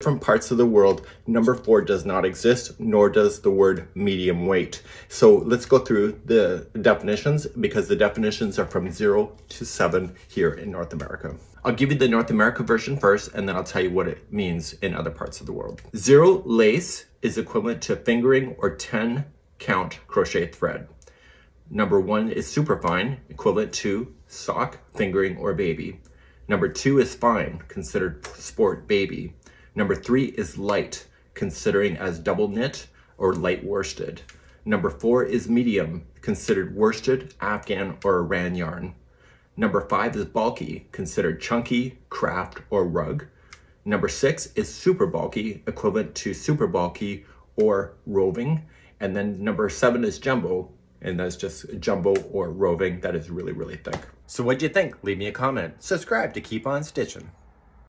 different parts of the world, number four does not exist, nor does the word medium weight. So let's go through the definitions because the definitions are from zero to seven here in North America. I'll give you the North America version first, and then I'll tell you what it means in other parts of the world. Zero lace is equivalent to fingering or 10 count crochet thread. Number one is superfine, equivalent to sock, fingering, or baby. Number two is fine, considered sport baby. Number three is light, considering as double knit or light worsted. Number four is medium, considered worsted, Afghan, or Aran yarn. Number five is bulky, considered chunky, craft, or rug. Number six is super bulky, equivalent to super bulky or roving. And then number seven is jumbo, and that's just jumbo or roving that is really, really thick. So what'd you think? Leave me a comment. Subscribe to keep on stitching.